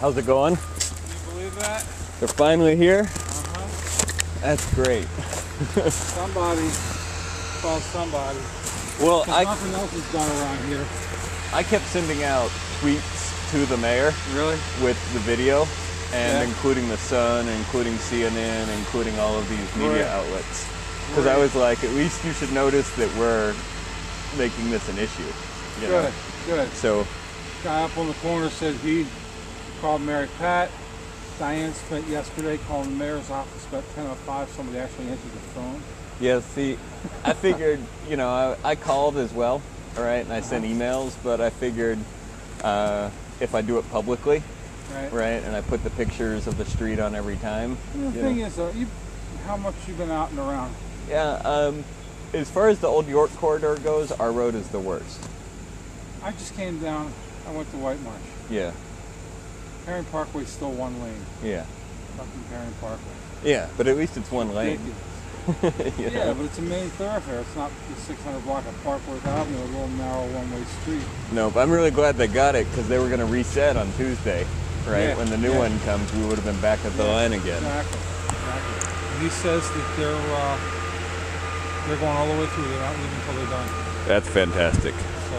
How's it going? Can you believe that? They're finally here. Uh-huh. That's great. Somebody called somebody. Well, I, nothing else is done around here. I kept sending out tweets to the mayor Really? with the video and Yeah. including the Sun, including CNN, including all of these media Right. outlets. Because I was like, at least you should notice that we're making this an issue. you know? Good, good. So, Guy up on the corner said he called Mary Pat. Diane spent yesterday calling the mayor's office about 10.05. Somebody actually answered the phone. yeah, see, I figured, you know, I, I called as well, all right, and I sent Uh-huh. emails, but I figured uh, if I do it publicly, Right? right, and I put the pictures of the street on every time. The thing know. is, though, you, how much you've been out and around? Yeah, um, as far as the Old York corridor goes, our road is the worst. I just came down. I went to White Marsh. Yeah, Perring Parkway's still one lane. yeah, Fucking Perring Parkway. yeah, but at least it's one lane. You Yeah, but it's a main thoroughfare. It's not the 600 block of Parkworth Avenue, a little narrow one-way street. No, but I'm really glad they got it because they were going to reset on Tuesday, right? Yeah, when the new yeah. one comes, we would have been back at the line again. Exactly. Exactly. He says that they're uh, they're going all the way through. They're not leaving until they're done. That's fantastic. So